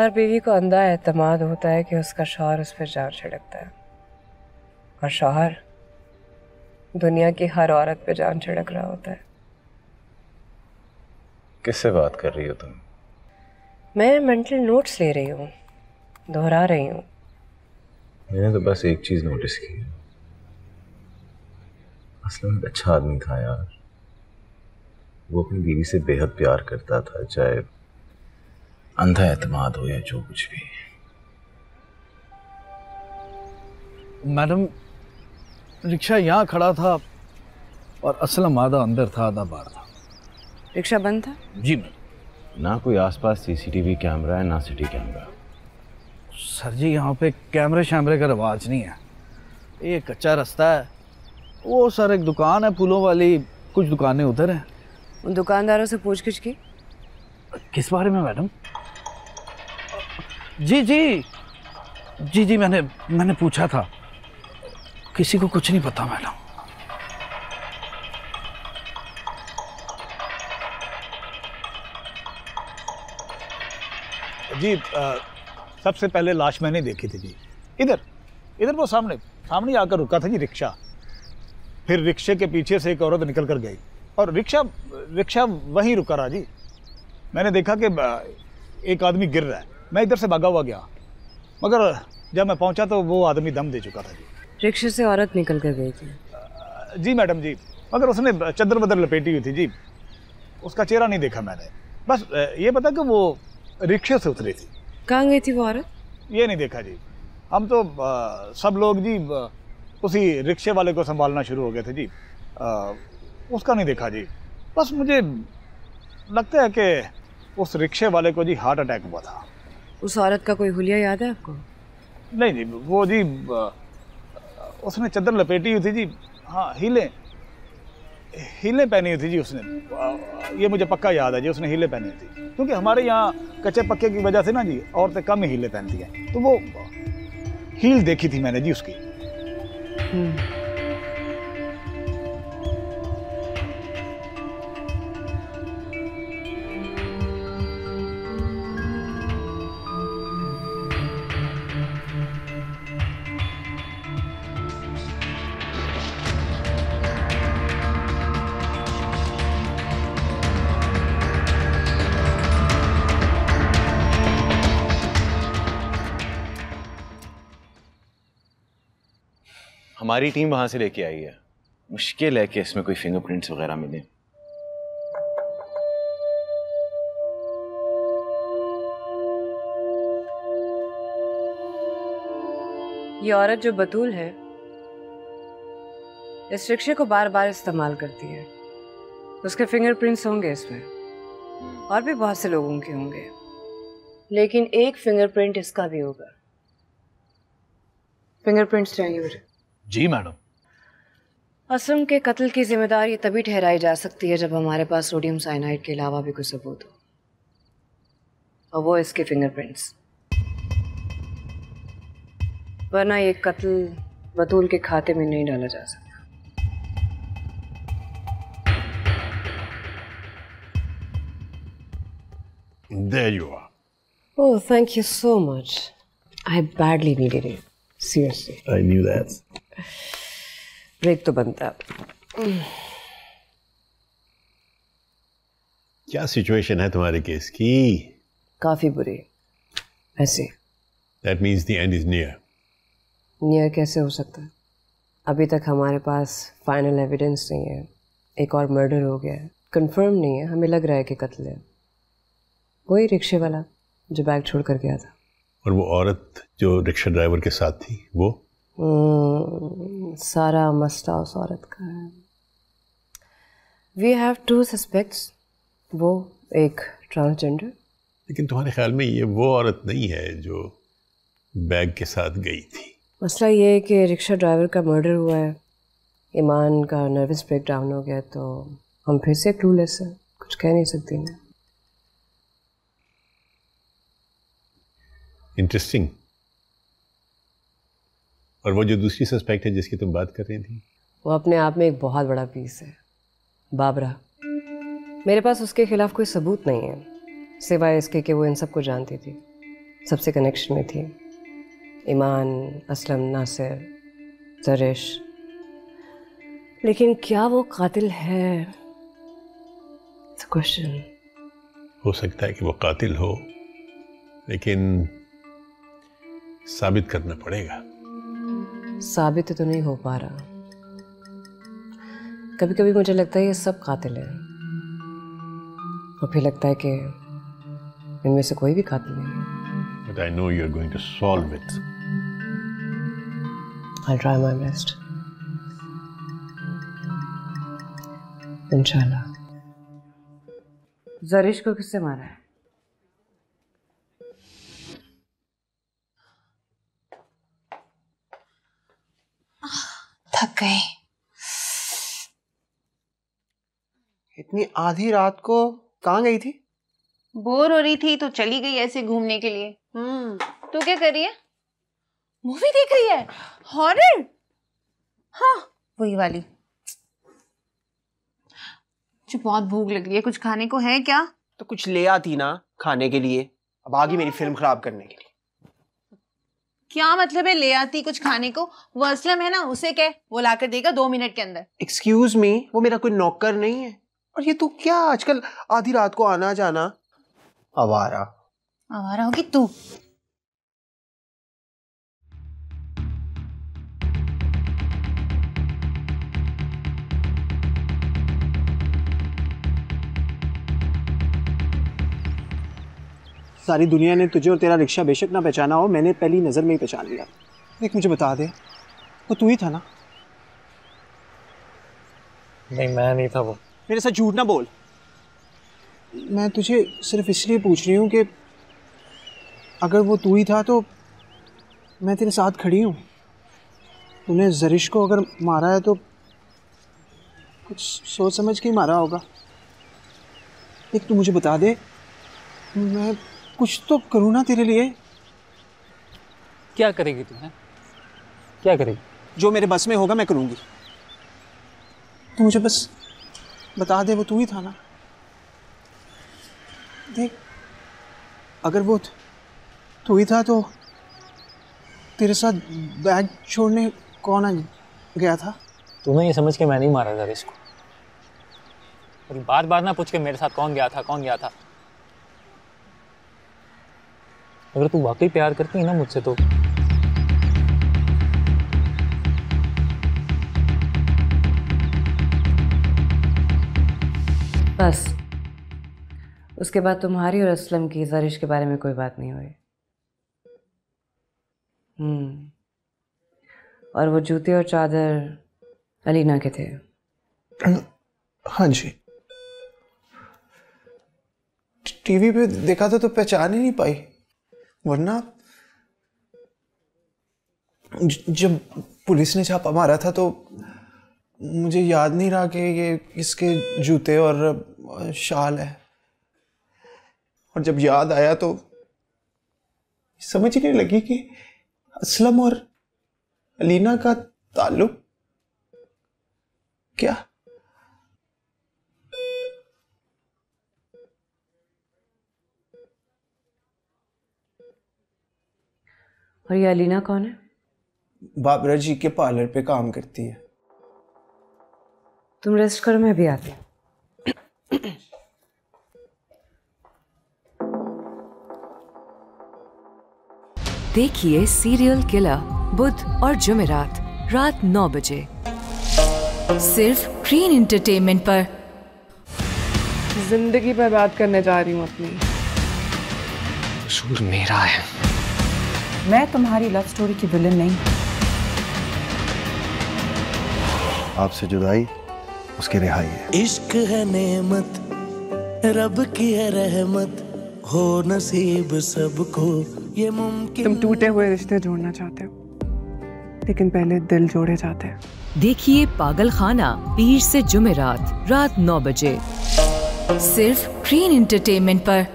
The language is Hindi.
हर बीवी को अंधा एतमाद होता है कि उसका शौहर उस पर जान छिड़कता है। और शौहर दुनिया की हर औरत पे जान छिड़क रहा होता है। किससे बात कर रही हो तुम? मैं मेंटल नोट्स ले रही हूँ दोहरा रही हूँ। मैंने तो बस एक चीज़ नोटिस की है। असल में अच्छा आदमी था यार। वो अपनी बीवी से बेहद प्यार करता था चाहे अंधा एतमाद हो या जो कुछ भी। मैडम रिक्शा यहाँ खड़ा था और असलम आधा अंदर था आधा बाहर था। रिक्शा बंद था? जी मैम ना कोई आसपास सीसीटीवी कैमरा है ना सिटी कैमरा। सर जी यहाँ पे कैमरे शैमरे का रिवाज नहीं है। ये कच्चा रास्ता है। वो सर एक दुकान है फूलों वाली। कुछ दुकानें उधर हैं। उन दुकानदारों से पूछ गिछ की? किस बारे में मैडम? जी जी। जी जी मैंने मैंने पूछा था। किसी को कुछ नहीं पता मैडम। जी आ, सबसे पहले लाश मैंने देखी थी जी। इधर इधर वो सामने सामने आकर रुका था जी रिक्शा। फिर रिक्शे के पीछे से एक औरत निकल कर गई। और रिक्शा रिक्शा वहीं रुका रहा जी। मैंने देखा कि एक आदमी गिर रहा है। मैं इधर से भागा हुआ गया। मगर जब मैं पहुँचा तो वो आदमी दम दे चुका था जी। रिक्शे से औरत निकल कर गई थी। जी मैडम जी मगर उसने चदर बदर लपेटी हुई थी जी। उसका चेहरा नहीं देखा मैंने। बस ये पता कि वो रिक्शे से उतरी थी। कहाँ गई थी वो औरत? ये नहीं देखा जी। हम तो आ, सब लोग जी आ, उसी रिक्शे वाले को संभालना शुरू हो गए थे जी। आ, उसका नहीं देखा जी। बस मुझे लगता है कि उस रिक्शे वाले को जी हार्ट अटैक हुआ था। उस औरत का कोई हुलिया याद है आपको? नहीं जी वो जी उसने चद्दर लपेटी हुई थी जी। हाँ हीले। हीले पहनी हुई थी जी उसने। ये मुझे पक्का याद है जी उसने हीले पहनी हुई थी। क्योंकि हमारे यहाँ कच्चे पक्के की वजह से ना जी औरतें कम ही हीले पहनती हैं। तो वो हील देखी थी मैंने जी उसकी। हमारी टीम वहाँ से लेके आई है। मुश्किल है कि इसमें कोई फिंगरप्रिंट्स वगैरह मिले। ये औरत जो बतूल है इस रिक्शे को बार बार इस्तेमाल करती है। उसके फिंगरप्रिंट्स होंगे इसमें और भी बहुत से लोगों के होंगे। लेकिन एक फिंगरप्रिंट इसका भी होगा। फिंगरप्रिंट्स चाहिए मुझे। जी मैडम असम के कत्ल की ज़िम्मेदारी तभी ठहराई जा सकती है जब हमारे पास सोडियम साइनाइड के अलावा भी कोई सबूत हो और वो इसके फिंगरप्रिंट्स वरना ये कत्ल बतूल के खाते में नहीं डाला जा सकता There you are. Oh, thank you so much. I badly needed it. Seriously. I knew that. Break तो बनता। क्या सिचुएशन है तुम्हारे केस की? काफ़ी बुरी। ऐसे। That means the end is near near कैसे हो सकता है? अभी तक हमारे पास फाइनल एविडेंस नहीं है। एक और मर्डर हो गया है। कंफर्म नहीं है। हमें लग रहा है कि कत्ल है। वही रिक्शे वाला जो बैग छोड़ कर गया था। और वो औरत जो रिक्शा ड्राइवर के साथ थी वो? सारा मसला उस औरत का है। वी हैव टू सस्पेक्ट्स वो एक ट्रांसजेंडर लेकिन तुम्हारे ख्याल में ये वो औरत नहीं है जो बैग के साथ गई थी? मसला ये है कि रिक्शा ड्राइवर का मर्डर हुआ है। ईमान का नर्वस ब्रेक डाउन हो गया तो हम फिर से क्लूलेस हैं। कुछ कह नहीं सकती मैं। इंटरेस्टिंग और वो जो दूसरी सस्पेक्ट है जिसकी तुम बात कर रही थी? वो अपने आप में एक बहुत बड़ा पीस है। बाबरा मेरे पास उसके खिलाफ कोई सबूत नहीं है सिवाय इसके कि वो इन सबको जानती थी। सबसे कनेक्शन में थी। ईमान असलम नासिर जरिश लेकिन क्या वो कातिल है? क्वेश्चन हो सकता है कि वो कातिल हो लेकिन साबित करना पड़ेगा। साबित तो नहीं हो पा रहा। कभी कभी मुझे लगता है ये सब कातिल है। और फिर लगता है कि इनमें से कोई भी कातिल नहीं है। But I know you're going to solve it. I'll try my best. इंशाल्लाह। जरिश को किससे मारा है? थक गए इतनी आधी रात को कहाँ गई थी? बोर हो रही थी तो चली गई ऐसे घूमने के लिए। तू क्या कर रही है? मूवी देख रही है? हॉरर हाँ वही वाली। मुझे बहुत भूख लग रही है। कुछ खाने को है क्या? तो कुछ ले आती ना खाने के लिए। अब आ गई मेरी फ़िल्म खराब करने के लिए। क्या मतलब है ले आती कुछ खाने को? वो असलम है ना उसे कह वो ला कर देगा दो मिनट के अंदर। एक्सक्यूज मी वो मेरा कोई नौकर नहीं है। और ये तू क्या आजकल आधी रात को आना जाना? आवारा। आवारा होगी तू। सारी दुनिया ने तुझे और तेरा रिक्शा बेशक ना पहचाना हो मैंने पहली नज़र में ही पहचान लिया। देख मुझे बता दे। वो तू ही था ना? नहीं मैं नहीं था वो। मेरे साथ झूठ ना बोल। मैं तुझे सिर्फ़ इसलिए पूछ रही हूँ कि अगर वो तू ही था तो मैं तेरे साथ खड़ी हूँ। तूने जरिश को अगर मारा है तो कुछ सोच समझ के ही मारा होगा। एक तू मुझे बता दे। मैं कुछ तो करूँ ना तेरे लिए। क्या करेगी तू है? क्या करेगी? जो मेरे बस में होगा मैं करूँगी। तू मुझे बस बता दे वो तू ही था ना। देख अगर वो तू ही था तो तेरे साथ बैग छोड़ने कौन आ गया था? तूने ये समझ के मैं नहीं मारा था इसको। बार बार ना पूछ के मेरे साथ कौन गया था कौन गया था? अगर तू वाकई प्यार करती है ना मुझसे तो बस उसके बाद तुम्हारी और असलम की जरिश के बारे में कोई बात नहीं हुई हम्म और वो जूते और चादर अलीना के थे हाँ जी टीवी पे देखा था तो पहचान ही नहीं पाई वरना जब पुलिस ने छापा मारा था तो मुझे याद नहीं रहा कि ये इसके जूते और शाल है। और जब याद आया तो समझ ही नहीं लगी कि असलम और अलीना का ताल्लुक क्या और ये अलीना कौन है? बाबरा जी के पार्लर पे काम करती है। तुम रेस्ट करो मैं भी आती हूँ। देखिए सीरियल किलर बुध और जुमेरात रात 9 बजे। सिर्फ़ ग्रीन एंटरटेनमेंट पर। ज़िंदगी बर्बाद करने जा रही हूँ अपनी। कसूर मेरा है। मैं तुम्हारी लव स्टोरी की विलन नहीं आपसे जुदाई उसकी रिहाई है। इश्क है नेमत रब की है रहमत हो नसीब सबको ये मुमकिन तुम टूटे हुए रिश्ते जोड़ना चाहते हो लेकिन पहले दिल जोड़े जाते हैं। देखिए पागल खाना पीर से जुमेरात रात 9 बजे। सिर्फ़ ग्रीन एंटरटेनमेंट पर।